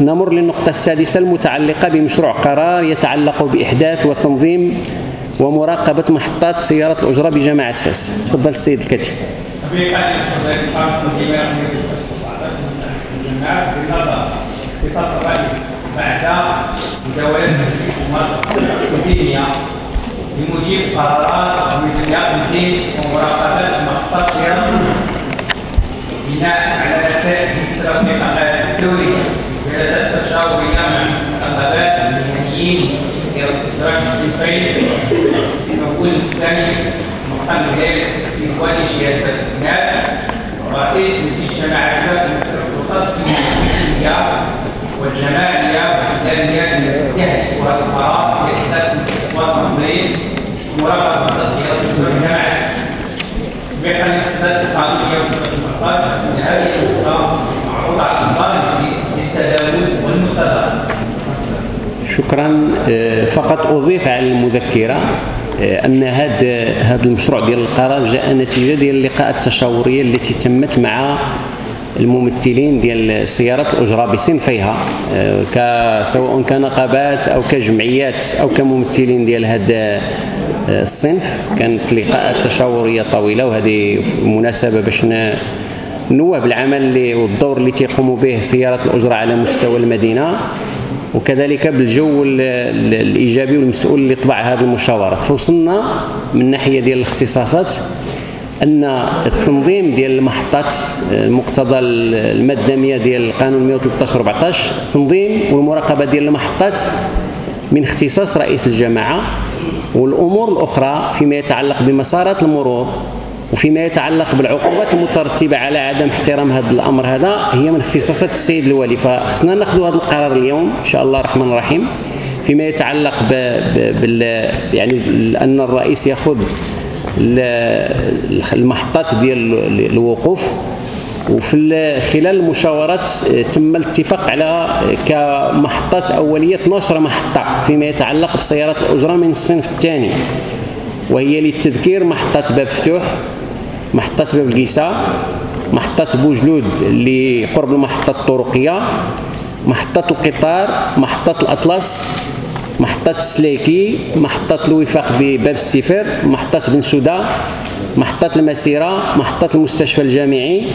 ونمر للنقطة السادسة المتعلقة بمشروع قرار يتعلق بإحداث وتنظيم ومراقبة محطات سيارة الأجرة بجماعة فاس. تفضل السيد الكاتب. بعد مجاولة الحكومات بموجب قرارات مديرية الدين ومراقبة محطات سيارة بناء على نتائج التوثيقات الدورية والجلسات التشاورية مع النقابات المهنيين في الفيل الأول الثاني مقام في والي سياسة الناس رئيس مجلس جماعة السلطات المحلية والجمالية والإدارية التي يهدفها القرار لإحداث الأسواق المالية ومراقبة شكرا. آه، فقط أضيف على المذكرة آه، أن هذا هذا المشروع ديال القرار جاء نتيجة ديال اللقاءات التشاورية التي تمت مع الممثلين ديال سيارات الاجره بصنفيها آه، سواء كنقابات أو كجمعيات أو كممثلين ديال هذا الصنف. كانت لقاءات تشاورية طويلة وهذه مناسبة باش نوه بالعمل والدور اللي تيقوم به سيارات الأجرة على مستوى المدينة. وكذلك بالجو الإيجابي والمسؤول اللي طبع هذه المشاورات. فوصلنا من ناحية ديال الاختصاصات أن التنظيم ديال المحطات المقتضى الماده 100 ديال القانون 113 14 التنظيم والمراقبة ديال المحطات من اختصاص رئيس الجماعة والأمور الأخرى فيما يتعلق بمسارات المرور. وفيما يتعلق بالعقوبات المترتبة على عدم احترام هذا الأمر هذا هي من اختصاصات السيد الوالي. فخصنا ناخذ هذا القرار اليوم إن شاء الله الرحمن الرحيم. فيما يتعلق بال يعني أن الرئيس ياخذ المحطات ديال الوقوف. وفي خلال المشاورات تم الاتفاق على كمحطات أولية 12 محطة فيما يتعلق بسيارات الأجرة من الصنف الثاني وهي للتذكير محطة باب فتوح. محطة باب القيسا محطة بوجلود اللي قرب المحطه الطرقيه محطة القطار محطة الأطلس محطة السليكي محطة الوفاق بباب السفر محطة بن سودا محطة المسيرة محطة المستشفى الجامعي.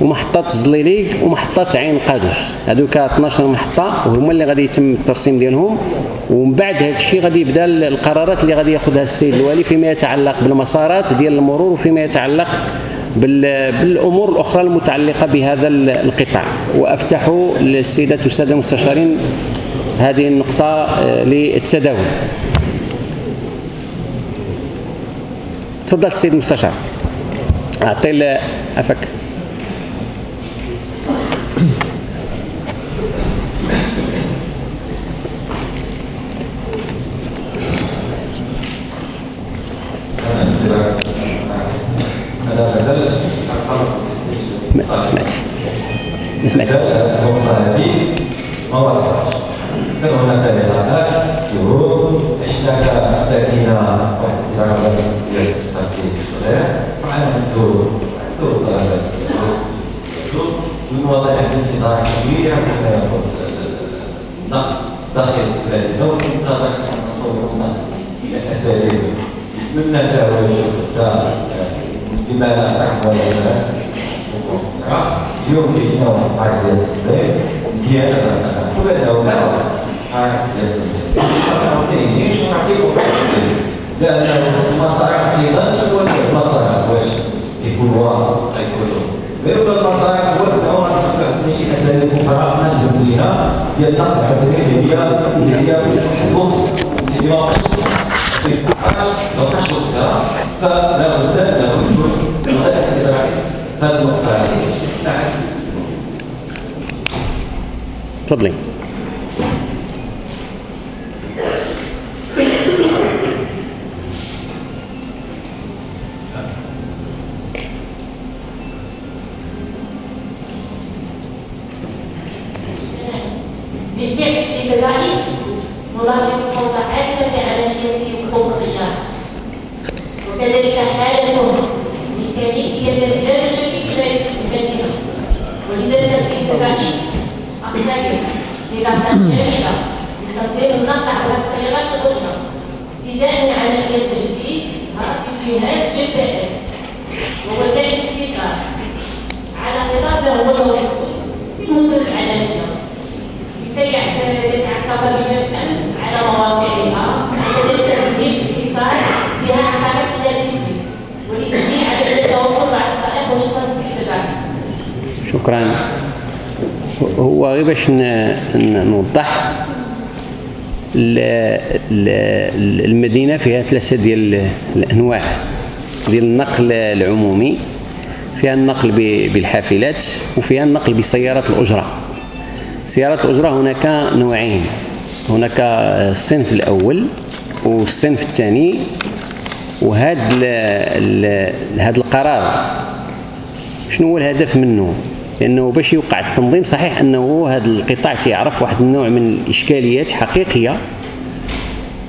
ومحطة الزليليك ومحطة عين قادوس. هذوك 12 محطة وهما اللي غادي يتم الترسيم ديالهم. ومن بعد هذا الشيء غادي يبدا القرارات اللي غادي ياخذها السيد الوالي فيما يتعلق بالمسارات ديال المرور وفيما يتعلق بالأمور الأخرى المتعلقة بهذا القطاع. وأفتح للسيدات والسادة المستشارين هذه النقطة آه، للتداول. تفضل السيد المستشار. أعطي عفك ما سمعتش ما سمعتش كان هناك لقاءات شهود اشتكى الساكنه واحد النقد داخل تطورنا إلى اساليب يتمنى تهويش بما لا 뉴욕 계시는 바이디언스인데 디에나가 후배되었다가 바이디언스인데 한편이 학교 dan masyarakat kita semua masyarakat West di Purwa Taekwondo. Beliau masyarakat West tahu kan misi saya mengharapkan dunia dia tak berarti dia dia hukum dia maksud dia fokus lepas sudah tak ada تفضلي بالدعس للرئيس ملاحظ قول عدة عملية القوصية وكذلك حالته الميكانيكية التي لا تشكك ذلك ولذلك سيد الرئيس لدراسات جميلة لتنظيم النقل على السيارات الأخرى ابتداء عملية تجديد اتجاه جي بي اس ووسائل الاتصال على خطاب هو في المدن العالمية لكي يتعقب الأمن على مواقعها وكذلك تسهيل الاتصال بها عن طريق اللاسلكي ولتسهيل عملية التواصل مع السائق وشكرا شكرا. هو غير باش نوضح المدينة فيها ثلاثة ديال الأنواع. ديال النقل العمومي فيها النقل بالحافلات وفيها النقل بسيارات الأجرة. سيارات الأجرة هناك نوعين. هناك الصنف الأول والصنف الثاني وهذا هذا القرار. شنو هو الهدف منه؟ لأنه باش يوقع التنظيم صحيح أنه هذا القطاع تيعرف واحد النوع من الإشكاليات حقيقية.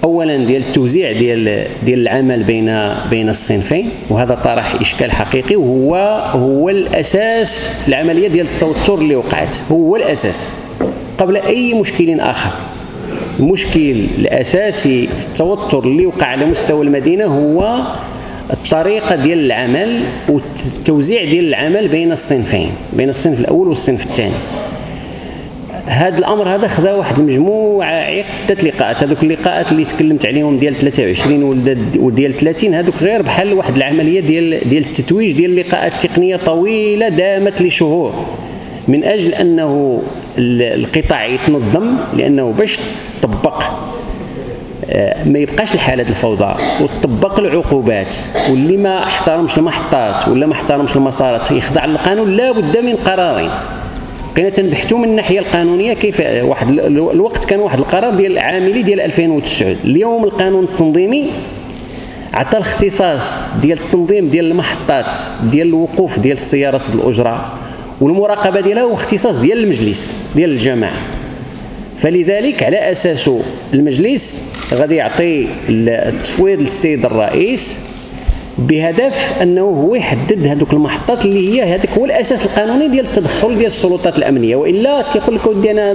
اولا ديال التوزيع ديال ديال العمل بين بين الصنفين وهذا طرح إشكال حقيقي وهو هو الأساس في العملية ديال التوتر اللي وقعت. هو الأساس. قبل أي مشكل آخر. المشكل الأساسي في التوتر اللي وقع على مستوى المدينة هو الطريقة ديال العمل والتوزيع ديال العمل بين الصنفين بين الصنف الأول والصنف الثاني. هذا الأمر هذا خذا واحد المجموعه عده لقاءات. هذوك اللقاءات اللي تكلمت عليهم ديال 23 وديال 30 هذوك غير بحال واحد العملية ديال ديال التتويج ديال لقاءات تقنيه طويلة دامت لشهور. من أجل أنه القطاع يتنظم لأنه باش تطبق ما يبقاش الحالة الفوضى وتطبق العقوبات واللي ما احترمش المحطات ولا ما احترمش المسارات يخضع للقانون لا بد من قرارين بقينا تنبحثوا من الناحية القانونية كيف واحد الوقت كان واحد القرار ديال العاملي ديال 2009 اليوم القانون التنظيمي عطى الاختصاص ديال التنظيم ديال المحطات ديال الوقوف ديال السيارات الأجرة والمراقبة ديالها هو اختصاص ديال المجلس ديال الجماعة. فلذلك على اساسه المجلس غادي يعطي التفويض للسيد الرئيس بهدف أنه هو يحدد هذوك المحطات اللي هي هذاك هو الأساس القانوني ديال التدخل ديال السلطات الأمنية. وإلا تيقول لك ودي أنا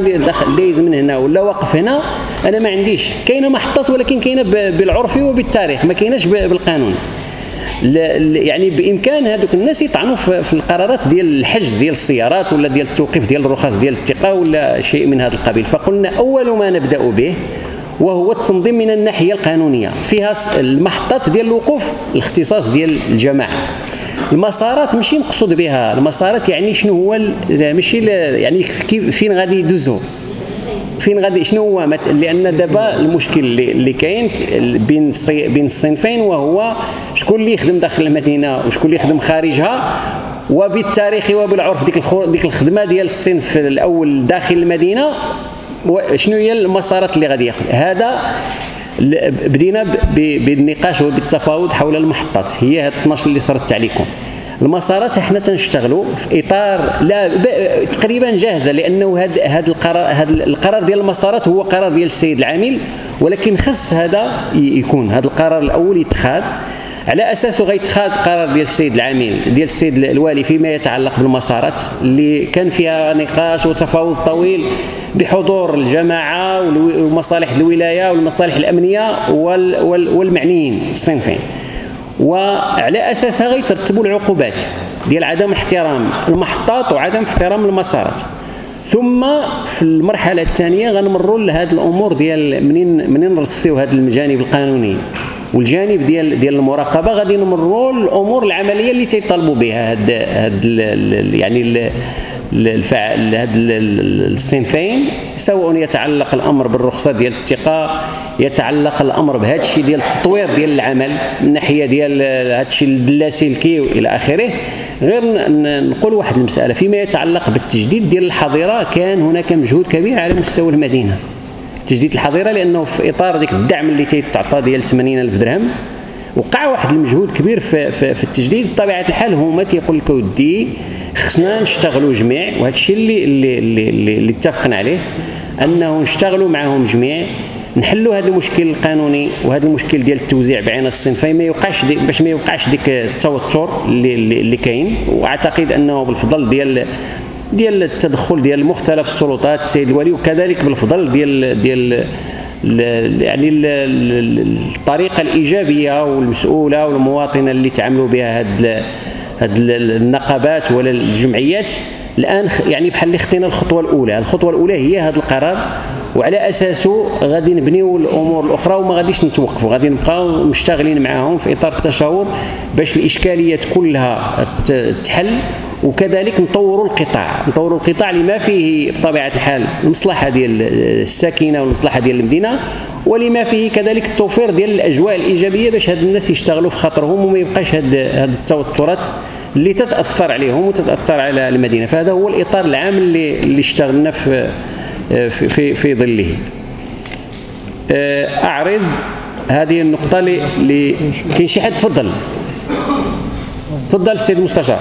دايز من هنا ولا واقف هنا أنا ما عنديش. كاينة محطات ولكن كاينة بالعرف وبالتاريخ ما كايناش بالقانون. يعني بإمكان هذوك الناس يطعنوا في القرارات ديال الحجز ديال السيارات ولا ديال التوقيف ديال الرخص ديال الثقه ولا شيء من هذا القبيل. فقلنا أول ما نبدأ به وهو التنظيم من الناحية القانونية. فيها المحطات ديال الوقوف الاختصاص ديال الجماعه المسارات ماشي مقصود بها. المسارات يعني شنو هو ماشي يعني كيف فين غادي يدوزوا فين غادي شنو هو؟ لأن دابا المشكل اللي كاين بين بين الصنفين وهو شكون اللي يخدم داخل المدينة وشكون اللي يخدم خارجها وبالتاريخ وبالعرف ديك ديك الخدمة ديال الصنف الأول داخل المدينة شنو هي المسارات اللي غادي ياخذ؟ هذا بدينا بالنقاش وبالتفاوض حول المحطات. هي هاد 12 اللي سردت عليكم. المسارات إحنا تنشتغلوا في إطار لا تقريبا جاهزة لأنه هذا هذا القرار هذا القرار ديال المسارات هو قرار ديال السيد العامل ولكن خص هذا يكون. هذا القرار الأول يتخاذ. على اساسه غيتخاذ قرار ديال السيد العامل ديال السيد الوالي فيما يتعلق بالمسارات اللي كان فيها نقاش وتفاوض طويل بحضور الجماعة ومصالح الولاية والمصالح الأمنية والمعنيين الصنفين. وعلى أساسها غيترتبوا العقوبات ديال عدم احترام المحطات وعدم احترام المسارات. ثم في المرحلة الثانية غنمروا لهذه الأمور ديال منين منين نرصيو هذا الجانب القانوني والجانب ديال ديال المراقبة غادي نمروا للامور العملية اللي تيطالبوا بها. هاد هاد يعني الفعل هاد الصنفين سواء يتعلق الأمر بالرخصة ديال الثقه يتعلق الأمر بهذا الشيء ديال التطوير ديال العمل من ناحية ديال هذا الشيء اللاسلكي والى آخره. غير نقول واحد المسألة فيما يتعلق بالتجديد ديال الحظيرة كان هناك مجهود كبير على مستوى المدينة. تجديد الحظيرة لأنه في إطار ديك الدعم اللي تيتعطى ديال 80 ألف درهم وقع واحد المجهود كبير في, في, في التجديد. بطبيعة الحال هما تيقول لك ودي خصنا نشتغلوا جميع وهذا الشيء اللي اللي اللي, اللي, اللي اتفقنا عليه أنه نشتغلوا معهم جميع نحلوا هذا المشكل القانوني وهذا المشكل ديال التوزيع بين الصنفين ما يوقعش باش ما يوقعش ديك التوتر اللي اللي, اللي كاين. وأعتقد أنه بالفضل ديال ديال التدخل ديال مختلف السلطات السيد الولي وكذلك بالفضل ديال ديال يعني الطريقة الإيجابية والمسؤولة والمواطنة اللي تعاملوا بها هاد هاد النقابات ولا الجمعيات. الآن يعني بحال اللي خطينا الخطوة الأولى. الخطوة الأولى هي هذا القرار وعلى أساسه غادي نبنيو الأمور الأخرى وما غاديش نتوقفوا. غادي نبقاو مشتغلين معاهم في إطار التشاور باش الإشكاليات كلها تحل وكذلك نطوروا القطاع نطوروا القطاع لما فيه بطبيعة الحال المصلحه ديال الساكنة والمصلحة ديال المدينة ولما فيه كذلك التوفير ديال الأجواء الإيجابية باش هاد الناس يشتغلوا في خاطرهم وما يبقاش هاد هاد التوترات اللي تتأثر عليهم وتتأثر على المدينة. فهذا هو الإطار العام اللي اللي اشتغلنا في في في ظله. أعرض هذه النقطة اللي كاين شي حد؟ تفضل. تفضل السيد المستشار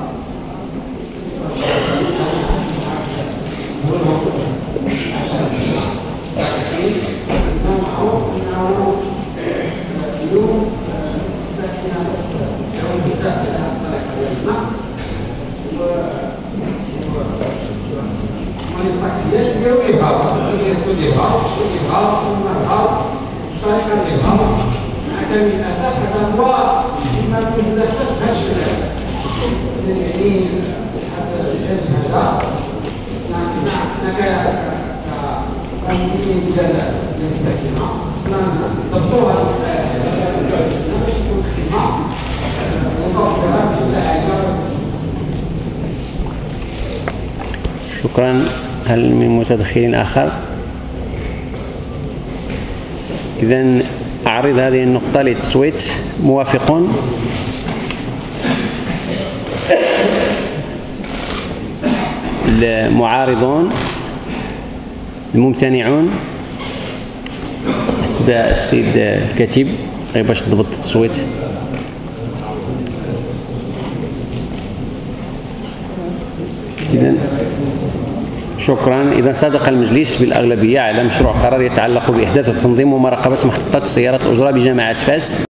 شكرا. هل من متدخلين آخر؟ إذا أعرض هذه النقطة للتصويت موافقون. المعارضون الممتنعون. السيد الكاتب غير باش تضبط التصويت. إذا شكرا. إذا صادق المجلس بالأغلبية على مشروع قرار يتعلق بإحداث وتنظيم ومراقبة محطات سيارات الأجرة بجامعة فاس.